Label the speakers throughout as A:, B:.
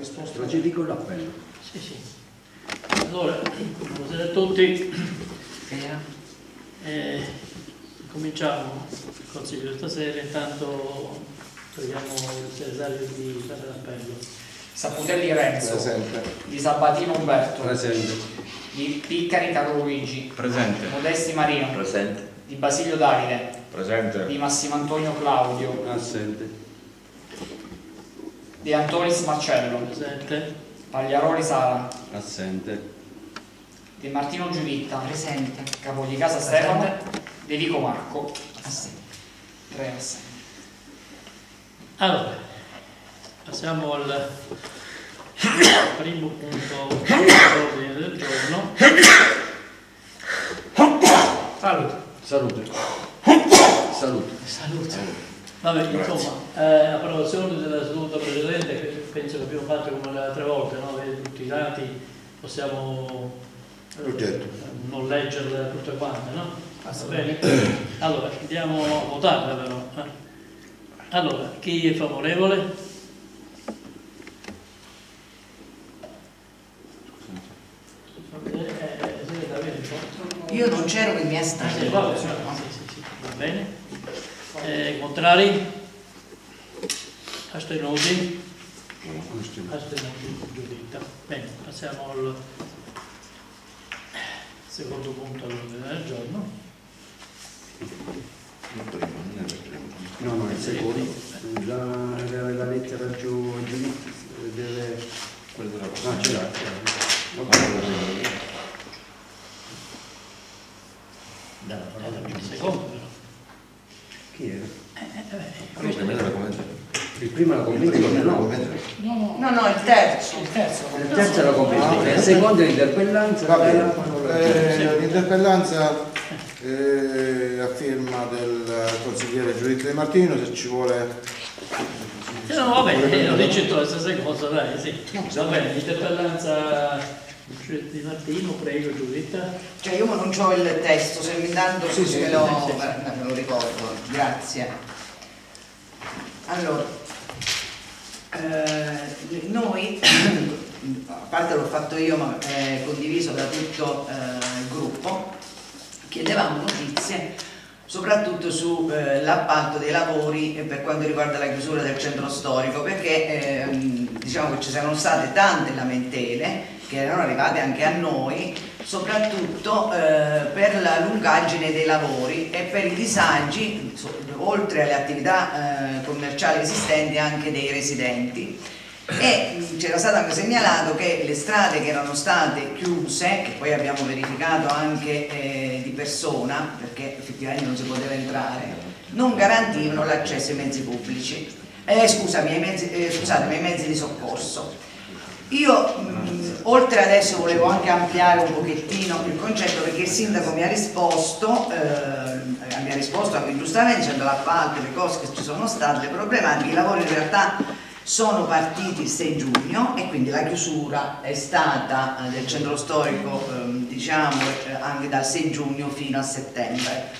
A: risposta.
B: Dico l'appello.
C: Sì, sì. Allora, buonasera a tutti. Eh, cominciamo il consiglio stasera, intanto preghiamo il segretario di fare l'appello.
D: Saputelli Renzo,
A: Presente.
D: di Sabatino Umberto,
B: Presente.
D: di Piccari Carlo Luigi,
E: Presente.
D: Modesti Marino,
E: Presente.
D: di Basilio Davide,
E: Presente.
D: di Massimo Antonio Claudio,
B: Assente.
D: Di Antonis Marcello,
C: Presente?
D: Pagliaroli Sara,
B: Assente.
D: di Martino Giuditta,
F: Presente.
D: capo di casa Stefano,
F: Presente.
D: di Vico Marco,
F: Assente.
D: tre assenti.
C: Allora, passiamo al primo punto dell'ordine del giorno. Salute.
B: Salute. Salute.
C: Salute. Vabbè, insomma, eh, approvazione della seduta precedente, penso che abbiamo fatto come le altre volte, no? Tutti i dati, possiamo eh, non leggerle tutte quante, no? Va bene? Allora, andiamo a votarle però. eh. Allora, chi è favorevole? Eh, eh?
F: Io non c'ero che mi
C: Ah, sì,
F: astengo.
C: va bene, sì, sì, sì, va bene. Eh, contrari? Astenuti? Astenuti, giudita. Bene, passiamo al secondo punto all'ordine del giorno.
B: No, no, il secondo. La, la, la lettera giù, giù deve...
E: Quello della
B: Ah, ce l'ha.
C: Dalla parola il secondo però.
B: Chi era?
E: Della convenzione.
B: Il primo era
E: della
B: no?
C: No, no,
F: No, no, il terzo.
C: il terzo.
B: Il terzo era completamente. Il secondo è l'interpellanza.
A: Eh, L'interpellanza eh, a firma del consigliere Giuditta Di Martino, se ci vuole...
C: Eh, No, va bene, eh, lo dici tu la stessa cosa, dai, sì. Va bene, l'interpellanza di Martino, prego Giuditta.
F: Cioè io non ho il testo, se mi tanto
A: Sì, sì,
F: me, lo, eh, me lo ricordo. Grazie. Allora, eh, noi, a parte l'ho fatto io, ma è condiviso da tutto eh, il gruppo, chiedevamo notizie soprattutto sull'appalto dei lavori eh, per quanto riguarda la chiusura del centro storico, perché ehm, diciamo che ci sono state tante lamentele che erano arrivate anche a noi, soprattutto eh, per la lungaggine dei lavori e per i disagi, oltre alle attività eh, commerciali esistenti, anche dei residenti. E mh, c'era stato anche segnalato che le strade che erano state chiuse, che poi abbiamo verificato anche eh, di persona, perché effettivamente non si poteva entrare, non garantivano l'accesso ai mezzi pubblici, eh, scusami, ai mezzi, eh, scusatemi, ai mezzi di soccorso. Io mh, oltre adesso volevo anche ampliare un pochettino il concetto perché il sindaco mi ha risposto, eh, mi ha risposto anche giustamente dicendo l'appalto, le cose che ci sono state, le problematiche, i lavori in realtà sono partiti il 6 giugno e quindi la chiusura è stata eh, del centro storico ehm, diciamo eh, anche dal 6 giugno fino a settembre.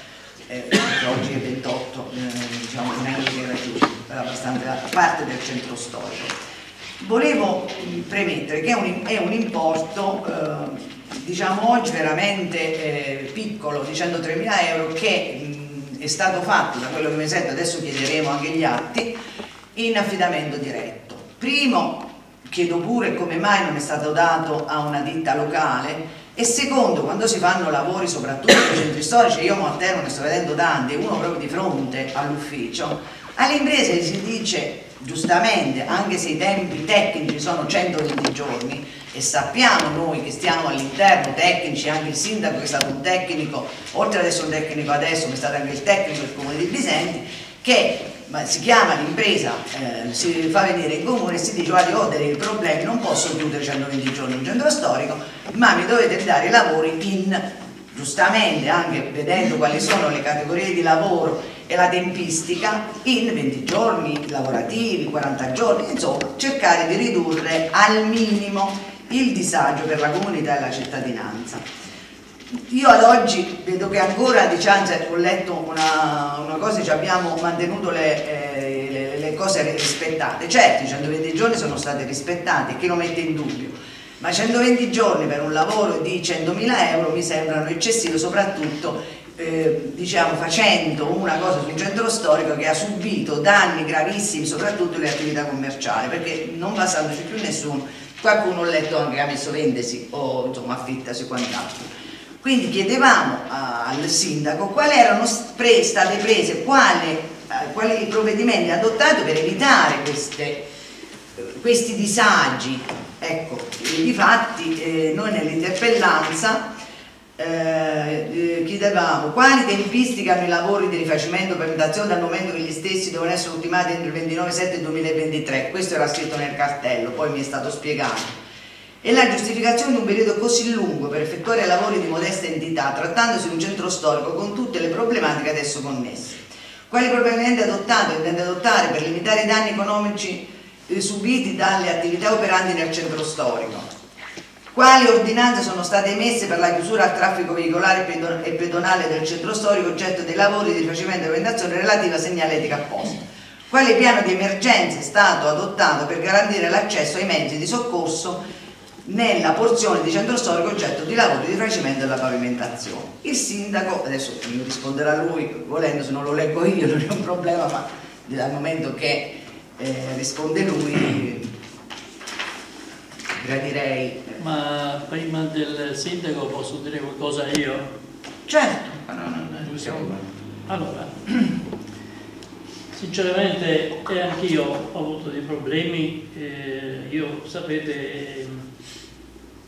F: Eh, oggi è 28 eh, diciamo neanche che era chiuso per abbastanza parte del centro storico Volevo premettere che è un, è un importo, eh, diciamo oggi veramente eh, piccolo, di 103.000 euro, che mh, è stato fatto, da quello che mi sento, adesso chiederemo anche gli atti, in affidamento diretto. Primo, chiedo pure come mai non è stato dato a una ditta locale e secondo, quando si fanno lavori soprattutto nei centri storici, io a Monterno ne sto vedendo tanti, uno proprio di fronte all'ufficio, alle imprese si dice giustamente, anche se i tempi tecnici sono 120 giorni, e sappiamo noi che stiamo all'interno tecnici, anche il sindaco che è stato un tecnico, oltre ad essere un tecnico adesso, ma è stato anche il tecnico del comune di Bisenti, che si chiama l'impresa, eh, si fa venire in comune e si dice guarda ho dei problemi, non posso chiudere 120 giorni un centro storico, ma mi dovete dare i lavori in, giustamente anche vedendo quali sono le categorie di lavoro e la tempistica, in 20 giorni lavorativi, 40 giorni, insomma cercare di ridurre al minimo il disagio per la comunità e la cittadinanza. Io ad oggi vedo che ancora diciamo, ho letto una, una cosa, ci abbiamo mantenuto le, eh, le- le cose rispettate. Certo, i 120 giorni sono stati rispettati, chi lo mette in dubbio? Ma 120 giorni per un lavoro di 100.000 euro mi sembrano eccessivi, soprattutto eh, diciamo, facendo una cosa su un centro storico che ha subito danni gravissimi, soprattutto le attività commerciali, perché non basandoci più nessuno, qualcuno ho letto anche che ha messo vendesi o insomma affittasi quant'altro. Quindi chiedevamo al sindaco quali erano state prese, quali, eh, quali provvedimenti adottati per evitare queste, questi disagi. Ecco, difatti eh, noi nell'interpellanza eh, chiedevamo quali tempistiche hanno i lavori di rifacimento per presentazione dal momento che gli stessi devono essere ultimati entro il 29 7 2023 questo era scritto nel cartello poi mi è stato spiegato e la giustificazione di un periodo così lungo per effettuare lavori di modesta entità, trattandosi di un centro storico con tutte le problematiche adesso connesse. Quali provvedimenti adottato intende adottare per limitare i danni economici eh, subiti dalle attività operanti nel centro storico? Quali ordinanze sono state emesse per la chiusura al traffico veicolare e pedonale del centro storico oggetto dei lavori di rifacimento e orientazione relativa a segnaletica apposta? Quale piano di emergenza è stato adottato per garantire l'accesso ai mezzi di soccorso nella porzione di centro storico oggetto di lavori di rifacimento della pavimentazione. Il sindaco, adesso mi risponderà lui, volendo se non lo leggo io non è un problema, ma dal momento che eh, risponde lui gradirei.
C: Ma prima del sindaco posso dire qualcosa io?
F: Certo, ma no, no, no,
C: siamo... Allora, sinceramente e anch'io ho avuto dei problemi, eh, io sapete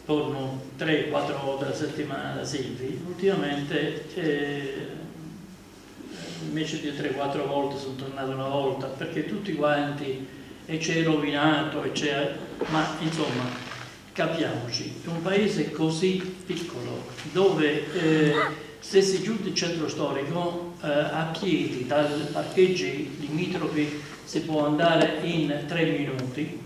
C: torno 3-4 volte alla settimana da Silvi, ultimamente eh, invece di 3-4 volte sono tornato una volta perché tutti quanti e c'è rovinato, e c'è, ma insomma capiamoci, un paese così piccolo dove eh, se si giunge il centro storico eh, a piedi dal parcheggi limitrofi si può andare in 3 minuti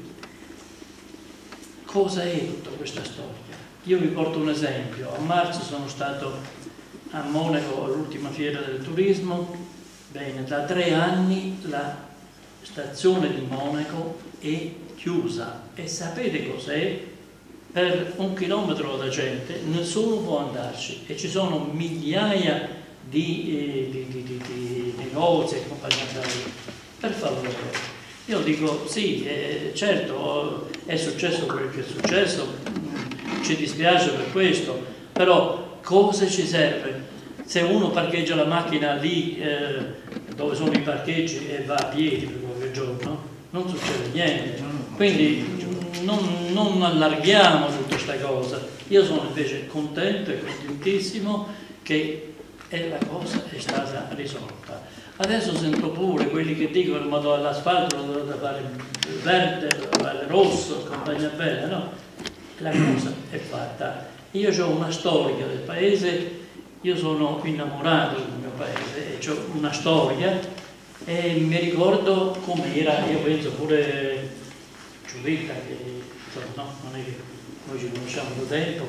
C: cosa è tutta questa storia? Io vi porto un esempio, a marzo sono stato a Monaco all'ultima fiera del turismo, bene, da tre anni la stazione di Monaco è chiusa e sapete cos'è? Per un chilometro da gente nessuno può andarci e ci sono migliaia di, eh, di, di, di negozi e compagnia per favore io dico sì, eh, certo è successo quel che è successo, ci dispiace per questo, però cosa ci serve? Se uno parcheggia la macchina lì eh, dove sono i parcheggi e va a piedi per qualche giorno, non succede niente. Quindi non, non allarghiamo tutta questa cosa. Io sono invece contento e contentissimo che la cosa è stata risolta. Adesso sento pure quelli che dicono ma l'asfalto lo dovete fare verde, lo fare rosso, compagnia bella, no? La cosa è fatta. Io ho una storia del paese, io sono innamorato del mio paese ho una storia e mi ricordo com'era, io penso pure Giulietta, che no, non è che noi ci conosciamo da tempo,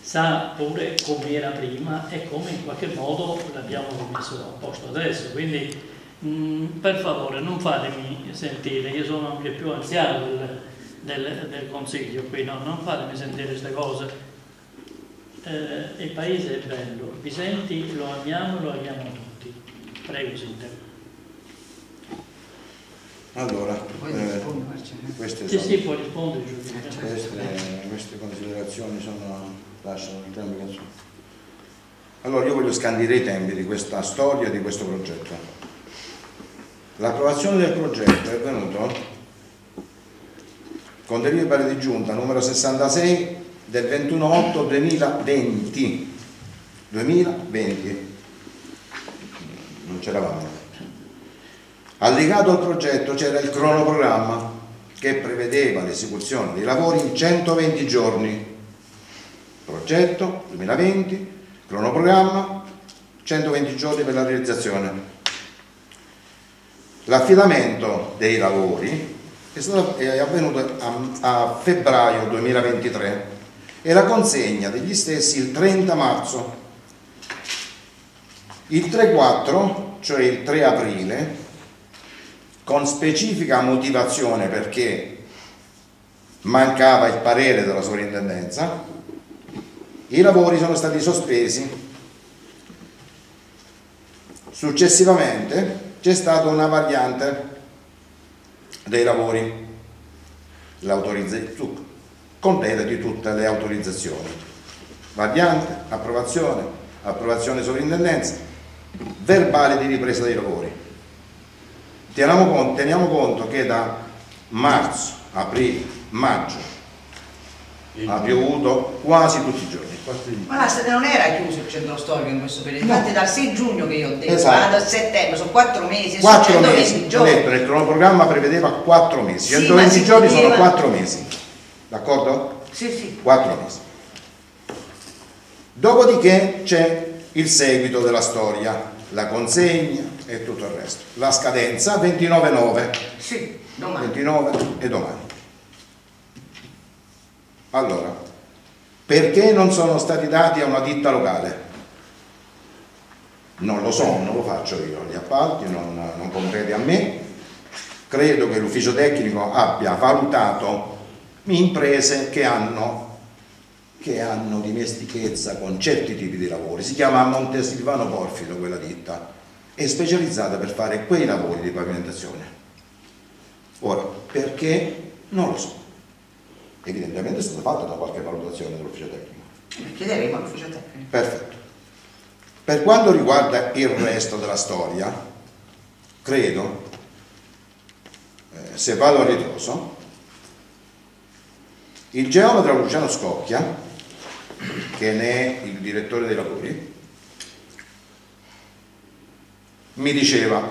C: sa pure come era prima e come in qualche modo l'abbiamo messo a posto adesso. Quindi mh, mm, per favore non fatemi sentire, io sono anche più anziano del, del, del Consiglio qui, no? non fatemi sentire queste cose. Eh, il paese è bello, Visenti lo amiamo, lo amiamo tutti. Prego Sindaco.
A: Allora, eh, queste,
C: sì,
A: sono,
C: sì, può rispondere,
A: queste, queste considerazioni sono lasciano il tempo che Allora io voglio scandire i tempi di questa storia, di questo progetto. L'approvazione del progetto è avvenuto con delibera di giunta numero 66 del 21 2020 2020 non c'eravamo allegato al progetto c'era il cronoprogramma che prevedeva l'esecuzione dei lavori in 120 giorni progetto 2020, cronoprogramma, 120 giorni per la realizzazione. L'affidamento dei lavori è, stato, è avvenuto a, a febbraio 2023 e la consegna degli stessi il 30 marzo. Il 3-4, cioè il 3 aprile, con specifica motivazione perché mancava il parere della sovrintendenza, i lavori sono stati sospesi. Successivamente c'è stata una variante dei lavori, completa di tutte le autorizzazioni. Variante, approvazione, approvazione sovrintendenza, verbale di ripresa dei lavori. Teniamo conto, teniamo conto che da marzo, aprile, maggio ha piovuto quasi tutti i giorni.
F: Ma la sede non era chiuso il centro storico in questo periodo,
A: No.
F: infatti dal 6 giugno che io ho detto,
A: Esatto.
F: a settembre, sono 4 mesi, sono
A: Quattro
F: 120
A: mesi, ho
F: giorni.
A: detto nel cronoprogramma prevedeva 4 mesi,
F: Sì,
A: 120
F: ma si
A: giorni sono
F: chiudeva-
A: 4 mesi, d'accordo?
F: Sì, sì.
A: 4 mesi. Dopodiché c'è il seguito della storia, la consegna e tutto il resto. La scadenza 29-9,
F: Sì, domani.
A: 29 e domani. Allora, perché non sono stati dati a una ditta locale? Non lo so, non lo faccio io, gli appalti non, non compete a me. Credo che l'ufficio tecnico abbia valutato imprese che hanno, che hanno dimestichezza con certi tipi di lavori. Si chiama Montesilvano Porfido quella ditta, è specializzata per fare quei lavori di pavimentazione. Ora, perché? Non lo so. Evidentemente è stata fatta da qualche valutazione dell'ufficio tecnico.
F: Chiederemo all'ufficio tecnico.
A: Perfetto. Per quanto riguarda il resto della storia, credo, eh, se vado a ritroso, il geometra Luciano Scocchia, che ne è il direttore dei lavori, mi diceva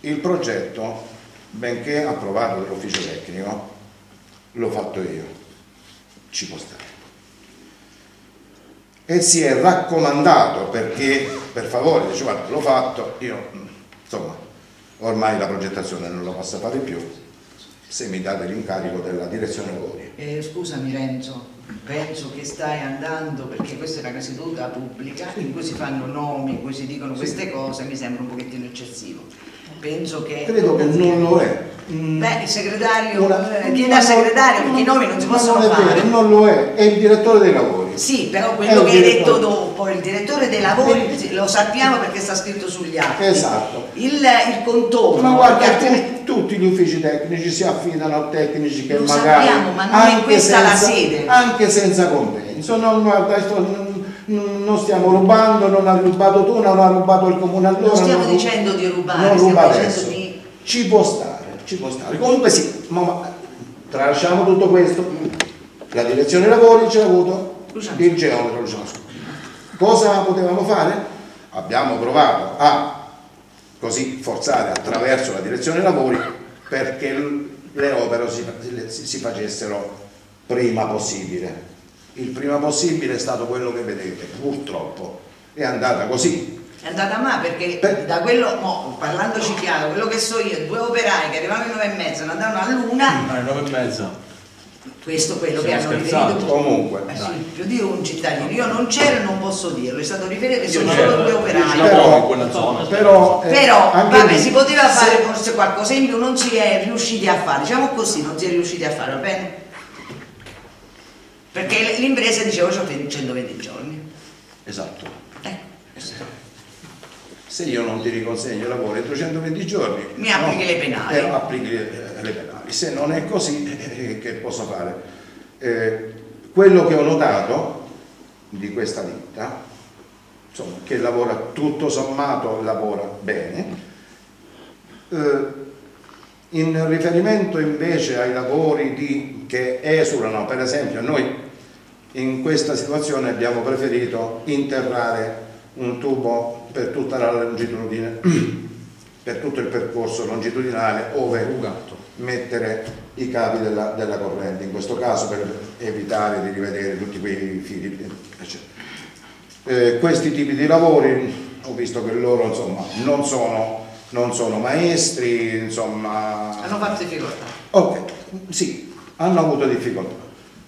A: il progetto, benché approvato dall'ufficio tecnico, l'ho fatto io, ci può stare. E si è raccomandato perché per favore dice guarda l'ho fatto io insomma ormai la progettazione non la posso fare più se mi date l'incarico della direzione lavori
F: Eh, scusami Renzo, penso che stai andando, perché questa è una seduta pubblica in cui si fanno nomi, in cui si dicono queste cose, mi sembra un pochettino eccessivo. Penso che...
A: credo che non lo è. Mm,
F: Beh, il segretario,
A: una-
F: eh, chiede al segretario perché i nomi non si possono
A: non
F: fare.
A: vero, non lo è. È il direttore dei lavori.
F: Sì, però quello che hai detto dopo, il direttore dei lavori, sì, lo sappiamo perché sta scritto sugli atti.
A: esatto.
F: Il, il contorno,
A: ma guarda
F: altrimenti-
A: tutti gli uffici tecnici si affidano a tecnici che
F: Lo
A: magari
F: sappiamo, ma
A: anche senza- anche senza compenso non, guarda, non, stiamo rubando non ha rubato tu non ha rubato il comune allora
F: non stiamo
A: non-
F: dicendo di rubare,
A: non ruba adesso
F: di...
A: ci può stare ci può stare comunque sì ma, ma, tralasciamo tutto questo la direzione lavori ci ha avuto
F: Luciano.
A: il Luciano Scocchi. cosa potevamo fare? abbiamo provato a così forzare attraverso la direzione lavori perché le opere si, si- si facessero prima possibile. Il prima possibile è stato quello che vedete, purtroppo è andata così.
F: È andata male perché
A: Per-
F: da quello, mo, parlandoci chiaro, quello che so io, due operai che arrivavano alle 9 e mezza, non andavano all'una,
E: Alle nove e mezza.
F: Questo è quello che
E: Stiamo
F: hanno
E: scherzando.
F: riferito.
A: Comunque,
F: Eh sì, più di un cittadino, io non c'ero e non posso dirlo, è stato riferito che sono solo due operai.
E: ci
A: Però-
E: lavoro in quella zona.
A: però, eh,
F: Però,
A: anche
F: vabbè,
A: lì,
F: si poteva
A: se-
F: fare forse qualcosa in più, non si è riusciti a fare, diciamo così, non si è riusciti a fare, va bene? Perché l'impresa diceva c'ho 120 giorni.
A: Esatto.
F: Ecco.
A: Se io non ti riconsegno il lavoro entro 120 giorni,
F: Mi applichi le penali.
A: eh, applichi le, le penali. Se non è così, eh, che posso fare? Eh, quello che ho notato di questa ditta, insomma, che lavora tutto sommato, lavora bene, eh, in riferimento invece ai lavori di- che esulano, per esempio, noi in questa situazione abbiamo preferito interrare un tubo per tutta la longitudine, per tutto il percorso longitudinale ove mettere i cavi della, della corrente, in questo caso per evitare di rivedere tutti quei fili. eccetera. Eh, questi tipi di lavori ho visto che loro insomma, non, sono, non sono maestri, insomma,
F: Hanno fatto difficoltà.
A: Ok, sì, hanno avuto difficoltà,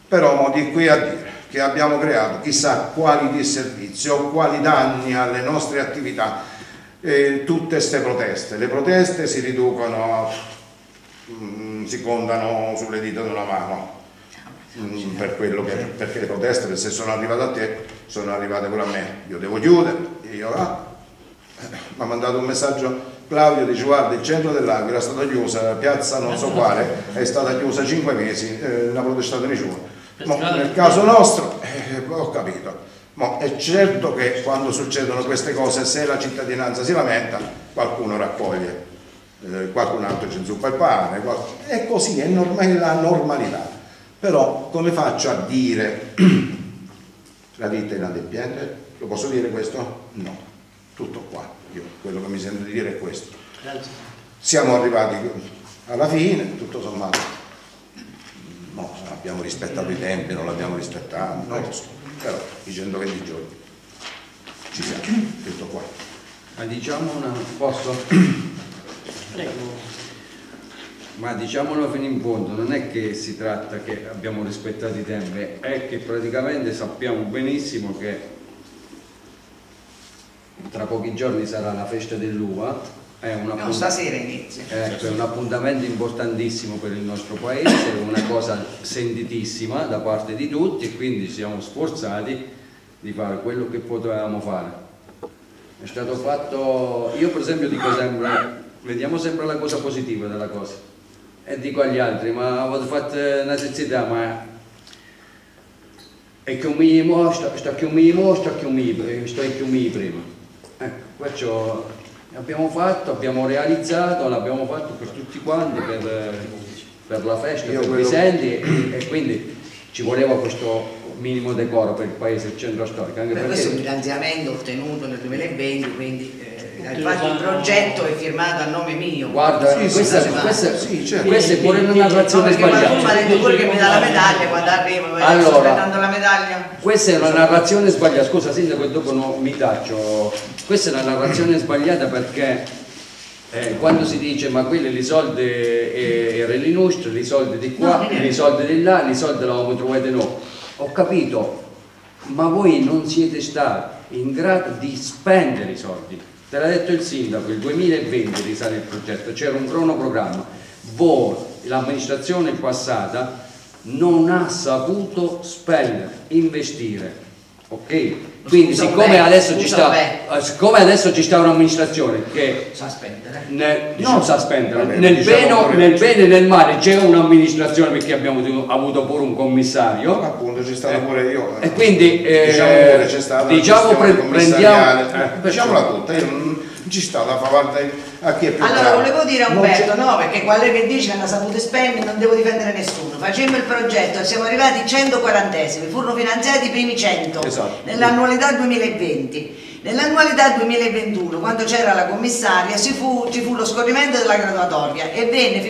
A: però di qui a dire che abbiamo creato chissà quali disservizi o quali danni alle nostre attività, eh, tutte queste proteste. Le proteste si riducono, mm, si contano sulle dita di una mano. Mm, per quello che, perché le proteste se sono arrivate a te sono arrivate pure a me. Io devo chiudere io ah, mi ha mandato un messaggio Claudio dice guarda il centro dell'Aquila è stata chiusa piazza non so quale è stata chiusa 5 mesi eh, non ha protestato nessuno Mo, nel caso nostro eh, ho capito. Ma è certo che quando succedono queste cose se la cittadinanza si lamenta qualcuno raccoglie eh, qualcun altro ci inzuppa il pane è così è, norm- è la normalità però come faccio a dire la vita è inadempiente? Lo posso dire questo? No, tutto qua. Io quello che mi sento di dire è questo. Siamo arrivati alla fine, tutto sommato. No, abbiamo rispettato i tempi, non l'abbiamo rispettato, so. Però i 120 giorni ci siamo, tutto qua.
B: Ma diciamo una... posso?
C: Prego.
B: Ma diciamolo fino in fondo, non è che si tratta che abbiamo rispettato i tempi, è che praticamente sappiamo benissimo che tra pochi giorni sarà la festa dell'uva, è un,
F: No, stasera inizia.
B: ecco, è un appuntamento importantissimo per il nostro paese, è una cosa sentitissima da parte di tutti e quindi siamo sforzati di fare quello che potevamo fare. È stato fatto, io per esempio dico sempre, vediamo sempre la cosa positiva della cosa e dico agli altri, ma avete fatto una siccità, ma è che un minimo, sta, sta che un minimo, sta che un minimo, sta che un minimo prima. Ecco, perciò abbiamo fatto, abbiamo realizzato, l'abbiamo fatto per tutti quanti, per, per la festa,
A: Io
B: per
A: quello-
B: Vicenti e, e quindi ci voleva questo minimo decoro per il paese, il centro storico, anche
F: Per questo è un
B: perché
F: finanziamento ottenuto nel 2020, quindi eh, infatti
C: lo
F: il progetto è firmato a nome mio.
B: guarda,
A: Sì,
B: questa,
F: sì,
B: questa-
A: sì, certo.
B: questa è pure una
F: No,
B: narrazione
F: perché qualcuno mi ha
B: sbagliata.
F: detto pure che mi dà la medaglia quando arrivo,
B: Allora.
F: aspettando la medaglia.
B: Questa è una narrazione sbagliata, scusa Sindaco e dopo no, mi taccio, questa è una narrazione sbagliata perché eh, quando si dice ma quelli i soldi eh, erano i nostri, i soldi di qua,
F: No,
B: i soldi di là, i soldi l'avevamo trovati noi, ho capito, ma voi non siete stati in grado di spendere i soldi, te l'ha detto il Sindaco, il 2020 risale il progetto, c'era un cronoprogramma, voi, l'amministrazione passata, non ha saputo spendere, investire. Ok? Quindi
F: Scusa
B: siccome
F: bene,
B: adesso, ci
F: scusa
B: sta, eh, siccome adesso ci sta un'amministrazione che
F: Sa spendere.
B: ne- non sa spendere,
A: Vabbè,
B: nel,
A: diciamo
B: bene, nel bene e nel male c'è un'amministrazione perché abbiamo avuto- pure un commissario
A: Appunto ci stata pure io.
B: e quindi eh,
A: diciamo pure c'è
B: diciamo pre- prendiamo
A: eh, diciamola tutta, io non ci sta far parte a chi è più
F: Allora
A: bravo.
F: volevo dire a Umberto, no, perché quello che dice hanno saputo spendere non devo difendere nessuno. Facemmo il progetto, siamo arrivati ai 140esimi, furono finanziati i primi 100
A: Esatto.
F: nell'annualità 2020. Nell'annualità 2021, quando c'era la commissaria, fu- ci fu lo scorrimento della graduatoria e venne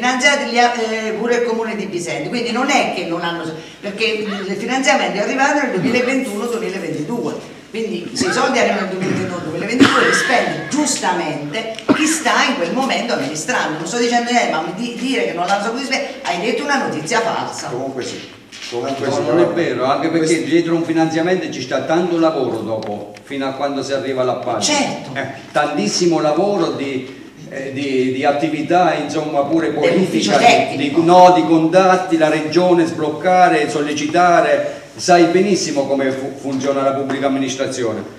F: a- eh, pure il comune di Bisenti. Quindi non è che non hanno, perché il finanziamento è arrivato nel 2021-2022. Quindi se i soldi arrivano nel 2021-2022 li spende giustamente chi sta in quel momento amministrando. Non sto dicendo niente, ma mi di- dire che non l'hanno saputo spendere, hai detto una notizia falsa.
A: Comunque sì. Comunque
B: No,
A: sì,
B: non è vero, anche perché
A: Questo-
B: dietro un finanziamento ci sta tanto lavoro dopo, fino a quando si arriva all'appalto.
F: Certo.
B: Eh, tantissimo lavoro di, eh, di- di attività, insomma, pure politica, di- no, di contatti, la regione, sbloccare, sollecitare, sai benissimo come fu- funziona la pubblica amministrazione.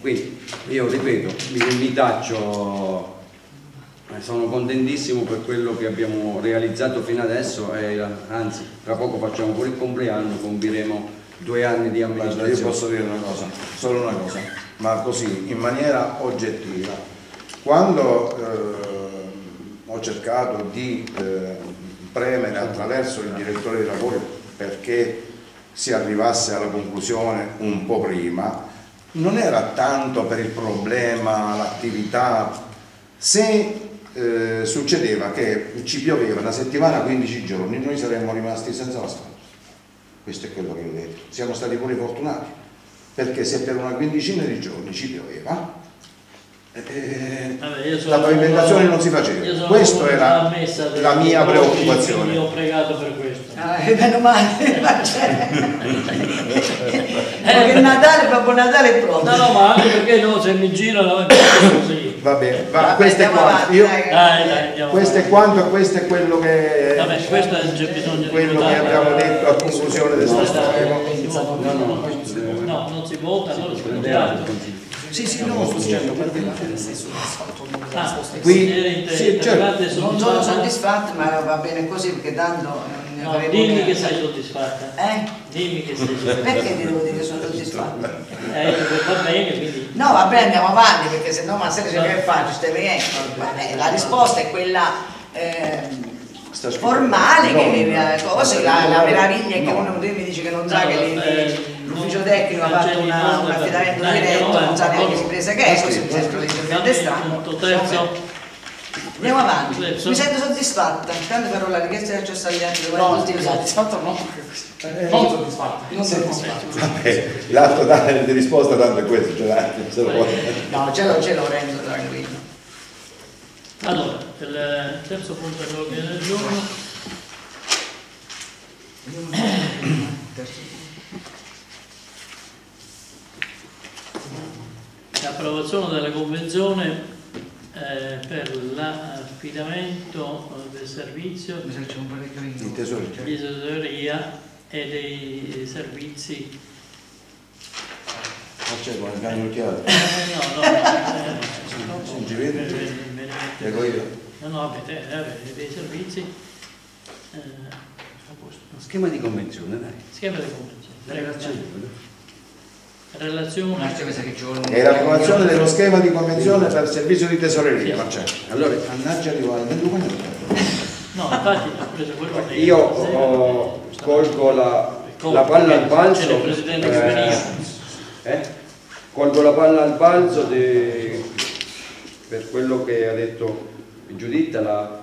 B: Quindi, io ripeto, mi, mi taccio eh, Sono contentissimo per quello che abbiamo realizzato fino adesso e anzi tra poco facciamo pure il compleanno, compiremo due anni di
A: Guarda, io
B: amministrazione.
A: posso dire una cosa, solo una cosa, ma così, in maniera oggettiva. Quando eh, ho cercato di eh, premere attraverso il direttore dei lavori perché si arrivasse alla conclusione un po' prima, non era tanto per il problema, l'attività, se eh, succedeva che ci pioveva una settimana, 15 giorni, noi saremmo rimasti senza l'asfalto. Questo è quello che ho detto. Siamo stati pure fortunati, perché se per una quindicina di giorni ci pioveva, Eh,
C: Vabbè,
A: la pavimentazione non si faceva. Questa era la mia preoccupazione.
C: Io ho pregato per questo.
F: Ah, eh, meno male, ma c'è. Perché il Natale, Babbo Natale è pronto.
C: No, no, ma anche perché no, se mi girano è così.
A: Va bene, va,
F: Vabbè,
A: questo è quanto.
F: avanti,
A: Io-
F: dai.
C: Dai,
A: questo è quanto e questo è quello che,
C: Vabbè, questo c'è bisogno di
A: quello che abbiamo detto a conclusione del
C: No,
A: nostro
C: no,
B: No, no, questo
C: non si vota, allora si vota.
F: Sì, sì, no,
C: Ah,
A: Qui- sì, certo.
F: non sono
C: soddisfatte?
F: soddisfatto, ma va bene così perché tanto non ne
C: No, dimmi che sei soddisfatta.
F: Eh?
C: Dimmi che sei soddisfatta.
F: Perché ti devo dire che sono soddisfatto?
C: Eh, va bene, quindi...
F: No, va bene, andiamo avanti perché se no ma se dice che faccio, stai vedendo? Vabbè, La risposta è quella ehm,
A: scritto.
F: formale,
A: No,
F: che
A: no.
F: cose, la, la meraviglia è che
A: No.
F: uno mi dice che non sa
C: No,
F: che
C: no,
F: le-
C: eh,
F: l'ufficio
C: non-
F: tecnico ha
C: non
F: fatto una- un
C: da-
F: affidamento diretto, non sa neanche si presa che è, così mi sento leggermente strano.
C: Punto terzo.
F: Andiamo avanti, mi sento soddisfatta, tanto farò la richiesta di accesso agli atti
D: No,
F: tutti i
D: soddisfatto no. Non soddisfatto. Non soddisfatto.
A: Vabbè, l'atto di risposta tanto è questo, ce se lo vuoi.
F: No, ce l'ho, ce l'ho Renzo, tranquillo.
C: Allora, il terzo punto dell'ordine del giorno l'approvazione della convenzione eh, per l'affidamento eh, del servizio
F: di
C: tesoreria e dei servizi
A: Non c'è con il cane occhiato.
C: Eh, no, no, eh,
A: Non ci vedi. Leggo io.
C: No, no, vabbè, dei servizi, eh,
B: Schema di convenzione, dai.
C: schema di convenzione,
B: Relazione.
C: relazione?
A: È l'approvazione dello schema di convenzione per il servizio di tesoreria,
C: Sì.
B: Allora,
A: Mannaggia al 21
C: no, infatti ho preso quello che...
B: io oh, colgo la, la palla al balzo. Eh, eh? Colgo la palla al balzo de- per quello che ha detto Giuditta, la,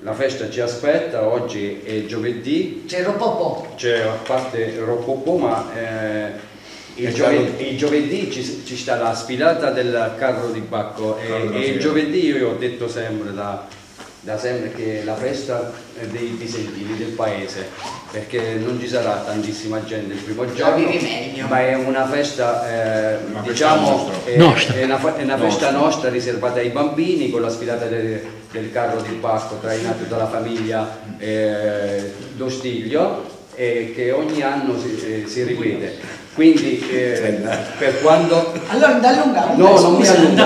B: la festa ci aspetta, oggi è giovedì,
F: C'è ropopò.
B: c'è a parte Ropopò, ma eh, il,
A: È
B: giove-
A: stato-
B: il giovedì ci, ci sta la sfilata del carro di Bacco e, e il giovedì io ho detto sempre da, da sempre che è la festa dei Pisentini del paese perché non ci sarà tantissima gente il primo giorno ma è una festa eh,
A: Una festa
B: diciamo
A: nostra.
B: è,
C: Nostra.
B: è una, è una festa nostra riservata ai bambini con la sfilata de- del carro di Bacco trainato dalla famiglia eh, Dostiglio e che ogni anno si, eh, si ripete quindi eh, per quando
F: Allora.
B: No, non mi allungo.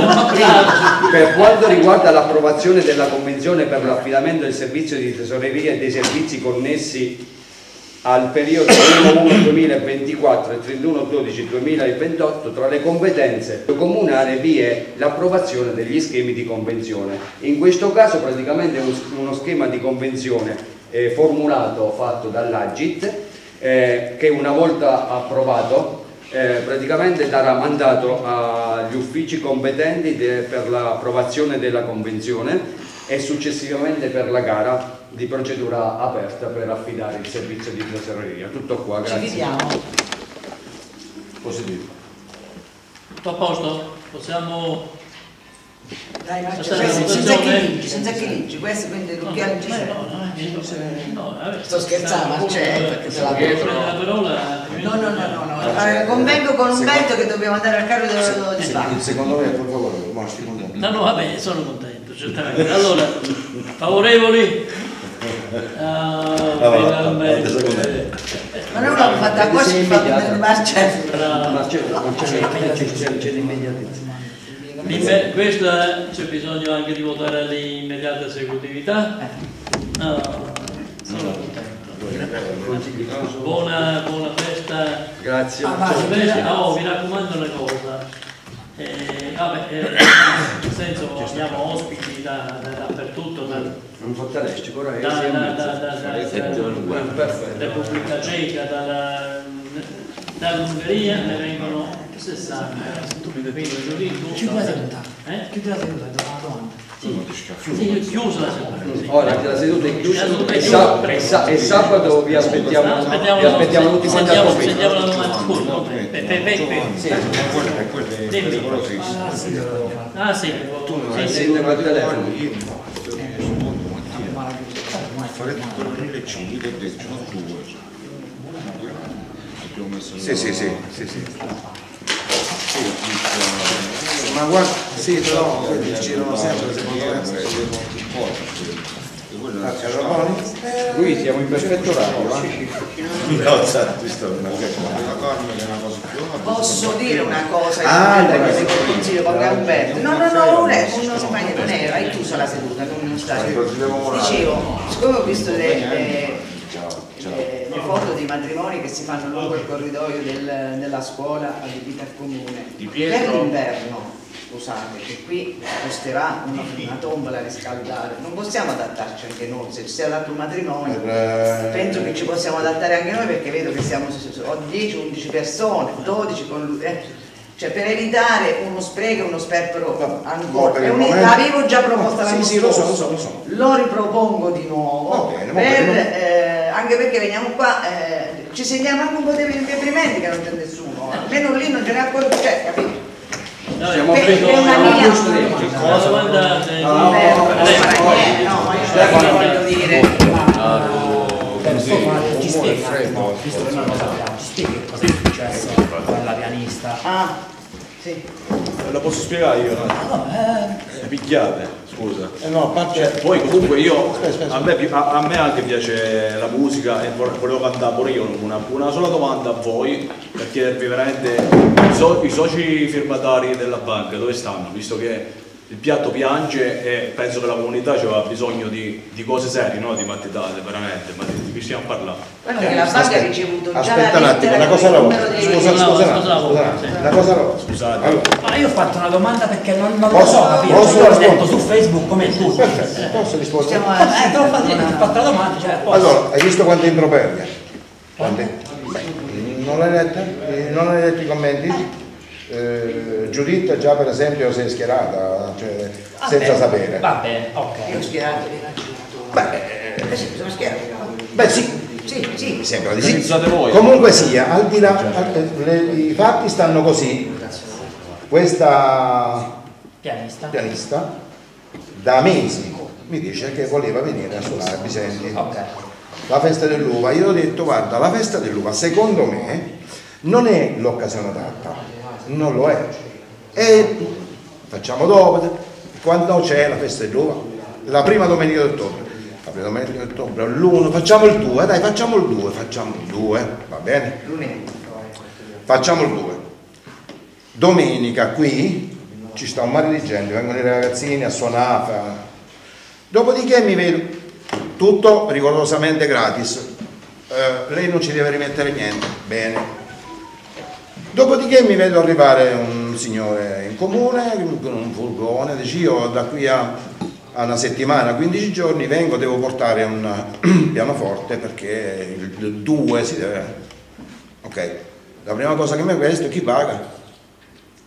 B: Per quanto riguarda l'approvazione della Convenzione per l'affidamento del servizio di tesoreria e dei servizi connessi al periodo 1-1-2024 e 31-12-2028, tra le competenze comunale vi è l'approvazione degli schemi di convenzione. In questo caso praticamente è un- uno schema di convenzione eh, formulato, fatto dall'Agit, eh, che una volta approvato eh, praticamente darà mandato agli uffici competenti de- per l'approvazione della convenzione e successivamente per la gara di procedura aperta per affidare il servizio di tesoreria. Tutto qua,
F: Ci
B: grazie.
F: vediamo.
A: Positivo.
C: tutto a posto? Possiamo...
F: Dai, senza chiligi, senza chiligi, questo quindi
C: No,
F: l'occhiale ci
C: no, vabbè,
F: Sto scherzando,
C: appunto,
F: perché
C: eh,
F: se la
C: parola,
F: No, no, no, no, no. Eh, convengo con Umberto che dobbiamo andare al carro dello di Spagna.
A: Secondo me, per favore, ma contento.
C: No, no, vabbè, sono contento, certamente. Allora, favorevoli? Ah, finalmente.
F: Ma non l'ho fatta apposta per fare Marcello.
B: Marcello, non c'è c'è- c'è l'immediatezza.
C: Questa c'è bisogno anche di votare l'immediata esecutività. No, sono contento. Buona, buona festa.
B: Grazie.
F: Ah, ma-
C: Festa- oh, mi raccomando una cosa. Eh, vabbè, eh, nel senso abbiamo ospiti da, da- dappertutto, dal,
B: Non fortalesci, è
C: da, da, da, da, da-. Repubblica Ceca, dall'Ungheria ne vengono 60. Quindi tutto.
D: Chiudi la seduta.
C: Eh?
D: Chiudi la seduta, una domanda.
C: Sì, la seduta. sì.
B: Ora la seduta è chiusa e, sa- e e sabato vi aspettiamo,
C: Aspettiamo,
B: vi aspettiamo tutti quanti a
C: sentiamo,
B: Sofia.
C: sentiamo la domanda. Scusa, Dimmi.
E: pericolosissime.
C: Ah sì,
E: Tu non
C: sì,
E: hai
C: sì.
B: sentito al telefono.
E: Fare tutto il 1500 e detto sono due. Abbiamo messo
A: Sì, sì, sì, sì, sì.
E: Sì,
A: Ma guarda, sì, però quelli girano sempre secondo me. Raboni.
B: Qui siamo in perfetto orario. eh.
F: Posso dire una cosa
A: Ah,
F: che consiglio con Gamberto? No, no, no, non è, non, non, non è, hai chiuso la seduta, come non stai. Dicevo, siccome ho visto le, matrimoni che si fanno lungo il corridoio del- della scuola adibita al comune,
E: Di
F: per l'inverno, scusate, che qui costerà una, una tombola a riscaldare, non possiamo adattarci anche noi, se ci si adatta un matrimonio.
A: Eh,
F: Penso che ci possiamo adattare anche noi perché vedo che siamo ho 10-11 persone, 12 con lui. eh. Cioè per evitare uno spreco uno sperpero
A: No,
F: ancora.
A: per
F: un-
A: momento-
F: L'avevo già proposta l'anno
A: Sì, sì, lo so, lo so, lo so.
F: Lo ripropongo di nuovo.
A: Bene,
F: per, eh, anche perché veniamo qua, eh, ci segniamo anche un po' dei riempimenti che non c'è nessuno. Almeno lì non ce ne accorge, cioè, capito?
C: No,
B: Siamo
F: per una
C: la
F: mia-
C: domanda eh,
F: No, no, voglio dire.
G: Ci spiega visto che noi lo sappiamo, ci spieghi che cosa è successo con la pianista.
F: Ah, sì.
H: Lo posso spiegare io? No?
G: No, eh,
H: Picchiate, scusa.
A: Eh no, a parte...
H: Cioè, poi comunque io,
A: Aspetta, aspetta.
H: a me, a, a me anche piace la musica e volevo cantare pure io una, una sola domanda a voi per chiedervi veramente so- i soci firmatari della banca dove stanno, visto che il piatto piange e penso che la comunità aveva bisogno di, di cose serie, no? di mattitate veramente, ma di, di che stiamo parlando?
F: Guarda che la banca ha ricevuto già
A: Aspetta un
F: la
A: attimo, una cosa roba. Scusa,
C: No,
A: scusa, un
C: scusa,
A: un. Una cosa roba.
H: Scusate.
A: Allora,
G: ma io ho fatto una domanda perché non, non lo
A: Posso-
G: so capire,
A: posso
G: cioè, io ho
A: rispondere?
G: detto su Facebook come tu.
A: perfetto, posso rispondere?
F: Stiamo
G: Eh, te l'ho fatto, ti ho fatto la domanda, cioè, posso.
A: Allora, hai visto quante improperie? Quante? Beh, non l'hai lette? Eh, Non hai letto i commenti? Eh, Giuditta già per esempio si è schierata, cioè, senza
G: Vabbè,
A: sapere.
G: Va bene, ok.
F: Io ho schierato.
A: Beh,
F: Eh sì, sono schierato.
A: beh sì,
F: Sì, sì.
A: mi sembra di sì. Comunque sia, al di là, al- le- i fatti stanno così. Questa
G: Pianista.
A: pianista da mesi mi dice che voleva venire a suonare a Bisenti.
G: Ok.
A: La festa dell'uva, io ho detto guarda, la festa dell'uva secondo me non è l'occasione adatta, non lo è. E facciamo dopo, quando c'è la festa dell'uva? La prima domenica d'ottobre. La prima domenica d'ottobre, l'1, facciamo il 2, dai facciamo il 2, facciamo il 2, va bene?
F: Lunedì.
A: Facciamo il 2. Domenica qui ci sta un mare di gente, vengono i ragazzini a suonare. Dopodiché mi vedo tutto rigorosamente gratis. Eh, lei non ci deve rimettere niente, bene. Dopodiché mi vedo arrivare un signore in comune con un furgone, dice io da qui a, a una settimana, 15 giorni vengo, devo portare un pianoforte perché il 2 si deve... Ok, la prima cosa che mi ha chiesto è chi paga?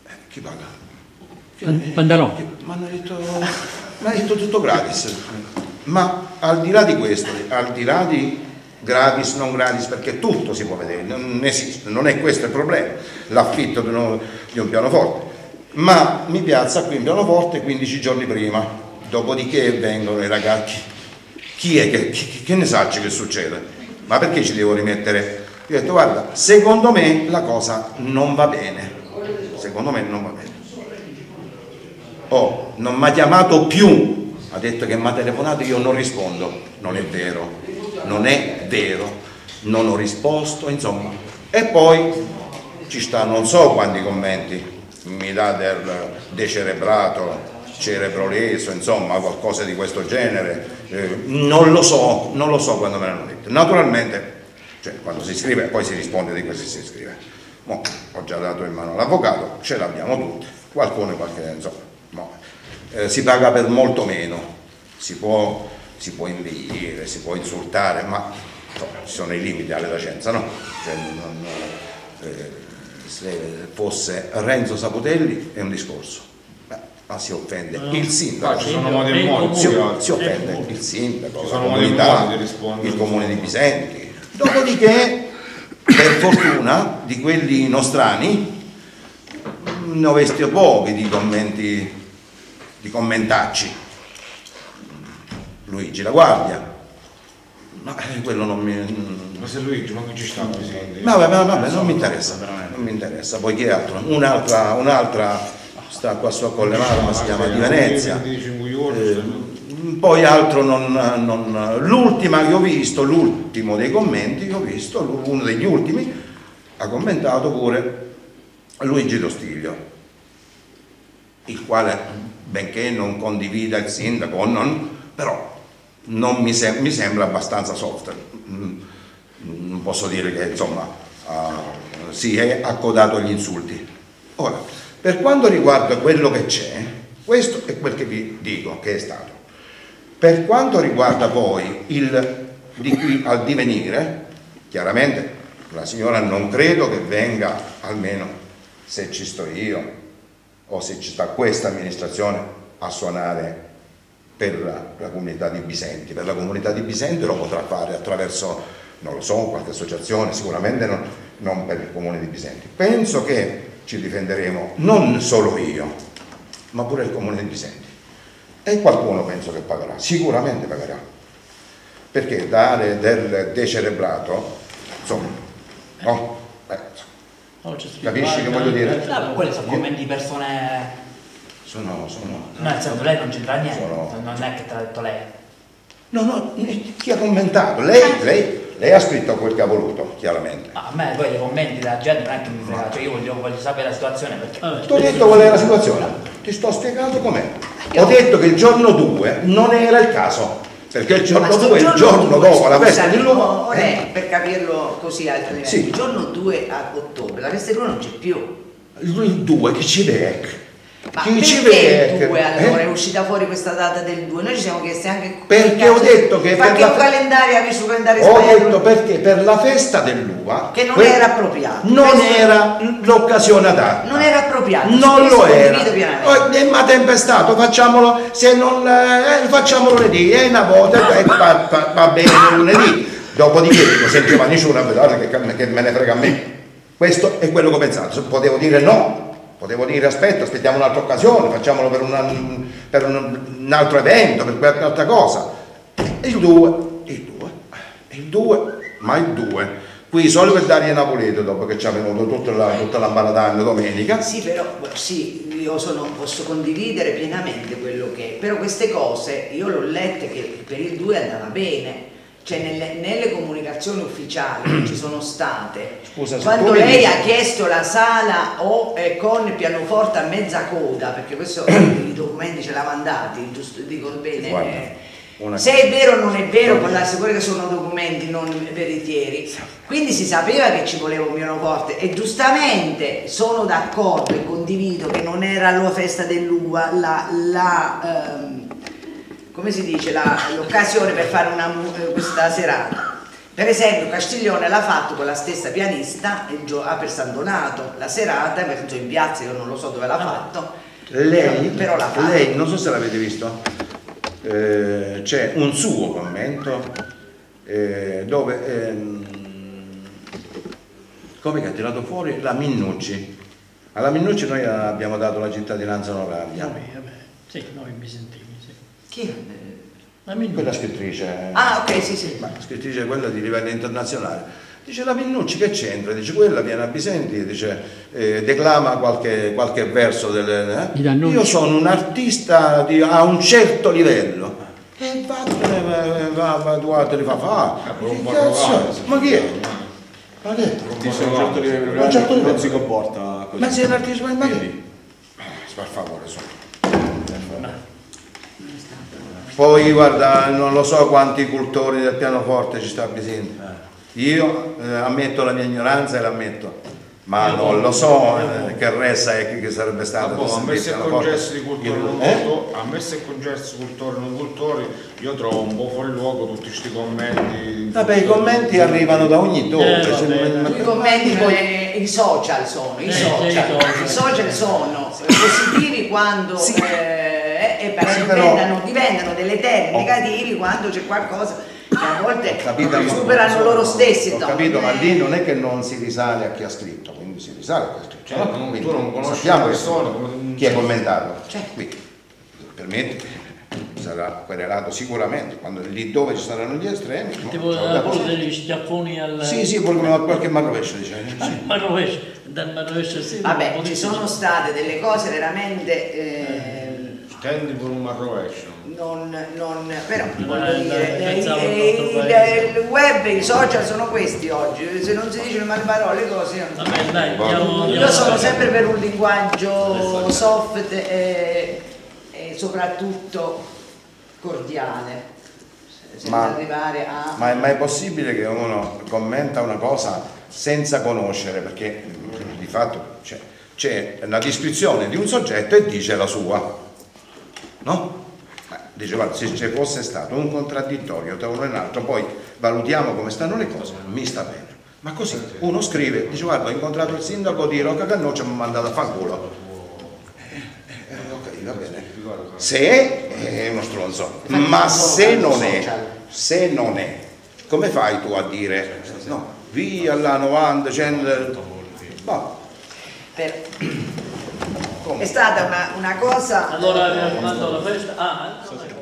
A: Eh, chi paga?
C: Pantalone.
A: Mi hanno detto, detto tutto gratis. Ma al di là di questo, al di là di gratis, non gratis, perché tutto si può vedere, non esiste, non è questo il problema, l'affitto di un pianoforte. Ma mi piazza qui un pianoforte 15 giorni prima, dopodiché vengono i ragazzi. Chi è che, che- che ne sa che succede? Ma perché ci devo rimettere? Io ho detto guarda, secondo me la cosa non va bene. Secondo me non va bene. Oh, non mi ha chiamato più, ha detto che mi ha telefonato, io non rispondo. Non è vero, non è vero, non ho risposto, insomma. E poi ci sta non so quanti commenti, mi dà del decerebrato, cerebro leso, insomma, qualcosa di questo genere. Eh, non lo so, non lo so quando me l'hanno detto. Naturalmente, cioè, quando si scrive, poi si risponde di questo si scrive. Mo, ho già dato in mano l'avvocato, ce l'abbiamo tutti, qualcuno qualche, insomma, mo, eh, si paga per molto meno, si può, si può inveire, si può insultare, ma insomma, ci sono i limiti alla decenza, no? Cioè, non- eh, se fosse Renzo Saputelli è un discorso. Beh, ma si offende
C: No.
A: il sindaco.
E: Ci sono modi e
A: si, si offende il sindaco,
E: Ci
A: la
E: sono
A: comunità,
E: modi
A: il comune di Bisenti. Dopodiché, per fortuna di quelli nostrani, ne ho visti pochi di commenti, di commentacci. Luigi La Guardia, ma eh, quello non mi...
E: Ma se Luigi, ma qui ci sta Presidente?
A: Ma vabbè, vabbè, vabbè, non mi interessa, non mi interessa. Poi chi altro? Un'altra, un'altra sta qua su a Collemare, ma si chiama di Venezia. Eh, poi altro non, non- l'ultima che ho visto, l'ultimo dei commenti che ho visto, uno degli ultimi, ha commentato pure Luigi Tostiglio, il quale, benché non condivida il sindaco, o non, però mi, sem- mi sembra abbastanza soft. Mm, Non posso dire che insomma ah, si è accodato agli insulti. Ora, per quanto riguarda quello che c'è, questo è quel che vi dico che è stato. Per quanto riguarda poi il di qui al divenire, chiaramente la signora non credo che venga, almeno se ci sto io o se ci sta questa amministrazione, a suonare per la, comunità di Bisenti. Per la comunità di Bisenti lo potrà fare attraverso, non lo so, qualche associazione, sicuramente non, non per il comune di Bisenti. Penso che ci difenderemo non solo io, ma pure il comune di Bisenti. E qualcuno penso che pagherà, sicuramente pagherà. Perché dare del decerebrato, insomma, no? Eh,
C: scritto
A: Capisci che voglio dire?
G: No, quelli sono commenti di persone.
A: Sono, sono,
G: No, senso lei non c'entra niente,
A: Sono-
G: non è che te l'ha detto lei.
A: No, no, chi ha commentato? Lei, lei, lei ha scritto quel che ha voluto, chiaramente.
G: Ma a me poi i commenti della gente non è che mi frega, cioè io voglio, voglio sapere la situazione perché.
A: Ti ho detto qual è la situazione, ti sto spiegando com'è. Ho detto che il giorno 2 non era il caso, perché il giorno
F: sto
A: 2 il giorno
F: due,
A: dopo la festa di
F: no, Ore, per capirlo così a altri livelli,
A: Sì.
F: il giorno 2 a ottobre la festa di Luca non c'è più.
A: Il 2 che ci vede?
F: Ma
A: Chi ci
F: perché il
A: vede?
F: 2 allora
A: Eh?
F: è uscita fuori questa data del 2? Noi ci siamo chiesti anche
A: Perché ho detto che per
F: perché
A: la
F: un calendario ha visto un calendario
A: Ho
F: sbagliato
A: detto perché per la festa dell'uva
F: che non era appropriato.
A: non
F: Questo-
A: era l'occasione adatta.
F: Non era appropriato.
A: Non lo era. Oh, eh, ma tempestato, facciamolo, se non eh, facciamo lunedì, è una volta, eh, va, va- va bene lunedì. Dopodiché dico sempre Manisciura, guarda che, che me ne frega a me. Questo è quello che ho pensato. Potevo dire no, potevo dire aspetta, aspettiamo un'altra occasione, facciamolo per, una- per un, un altro evento, per qualche cosa. Il 2, il 2, il 2, ma il 2. Qui solo per Daria Napoleto, dopo che ci ha venuto tutta la, tutta la maratona domenica,
F: Sì, però sì, io sono- posso condividere pienamente quello che però queste cose io l'ho lette che per il 2 andava bene, cioè nelle, nelle comunicazioni ufficiali che ci sono state,
A: Scusa,
F: quando lei
A: dici-
F: ha chiesto la sala o eh, con il pianoforte a mezza coda, perché questo i documenti ce l'ha mandati, giusto, dico bene.
A: Guarda,
F: eh,
A: una-
F: se è vero o non è vero, può darsi pure che sono documenti non veritieri. Quindi si sapeva che ci voleva un pianoforte e giustamente sono d'accordo e condivido che non era la festa dell'uva la, la, ehm, come si dice, la- l'occasione per fare una, eh, questa serata. Per esempio Castiglione l'ha fatto con la stessa pianista il gio- ah, per San Donato, la serata, esempio in piazza io non lo so dove l'ha fatto,
A: Lei,
F: però, l'ha fatto.
A: lei, non so se l'avete visto, eh, c'è un suo commento eh, dove, ehm, come che ha tirato fuori la Minnucci. Alla Minnucci noi abbiamo dato la cittadinanza onoraria.
C: Vabbè, vabbè. Sì, noi bisentini, sì.
F: Chi?
C: La Minucci.
A: Quella scrittrice,
F: Ah ok, sì sì.
A: ma scrittrice quella di livello internazionale. Dice la Minnucci che c'entra? Dice quella viene a Bisenti, dice, eh, declama qualche, qualche verso del... eh? Io sono un artista di- a un certo livello. E vattene, va, va, va, va, te li fa fare.
E: Eh, sì.
A: Ma chi è? Ma che è?
H: A un certo livello
A: Un certo
H: non
A: livello.
H: si comporta così.
A: Ma sei un artista, ma che?
H: Quindi,
A: Eh, Per favore, su. Poi guarda, non lo so quanti cultori del pianoforte ci sta a Bisenti. Io eh, ammetto la mia ignoranza e l'ammetto, ma non lo so eh, che resa è che, sarebbe
E: Ah,
A: stata
E: boh, a me se di cultori non
A: Eh?
E: cultori, a me se è concesso cultori non cultori, io trovo un po' fuori luogo tutti questi commenti.
A: Vabbè, i commenti arrivano da ogni dove.
C: Eh,
A: non-
F: I commenti, poi- i social sono, i
C: Eh,
F: social,
C: sì, i social.
F: i social sono, positivi quando
A: Sì.
F: Eh, e poi
A: Sì, però-
F: diventano, diventano deleteri
A: Ho-
F: negativi quando c'è qualcosa che a volte
A: capito,
F: superano loro stessi.
A: Ho capito, ma
F: Eh,
A: lì non è che non si risale a chi ha scritto, quindi si risale a chi ha scritto.
E: Cioè,
A: no?
E: non-
A: Quindi
E: tu non conosci
A: sappiamo
E: la persona,
A: chi ha commentato.
F: Cioè.
A: Quindi, permetti, sarà querelato sicuramente, quando lì dove ci saranno gli estremi.
C: Tipo
A: ciao,
C: la
A: da-
C: cosa degli schiaffoni al...
A: Sì, sì, pure come qualche marrovescio, diciamo. Sì.
C: Ma rovescio, dal rovescio sì,
F: Vabbè, ci sono state delle cose veramente eh,
E: Stendi per un marrovescio.
F: non, non però
C: Eh,
F: voglio dire, eh, eh, il,
C: paese.
F: il web, i social sono questi oggi, se non si dicono male parole le cose io non-
C: Vabbè, dai, andiamo,
F: Io
C: andiamo
F: sono
C: avanti.
F: sempre per un linguaggio soft e, e soprattutto cordiale, senza
A: Ma-
F: arrivare a...
A: Ma è mai possibile che uno commenta una cosa senza conoscere? Perché di fatto c'è, c'è la descrizione di un soggetto e dice la sua, no? Eh, Dice, guarda, se ci fosse stato un contraddittorio tra uno e l'altro, poi valutiamo come stanno le cose, mi sta bene. Ma così uno scrive, dice guarda ho incontrato il sindaco di Rocca Cannoccia mi ha mandato a far culo. Eh, eh, ok, va bene. Se è, è uno stronzo, ma se non è, se non è, come fai tu a dire no, via la 90, 100, boh,
F: per-
A: come?
F: È stata una, una cosa...
C: Allora abbiamo fatto la festa. Ah, ah,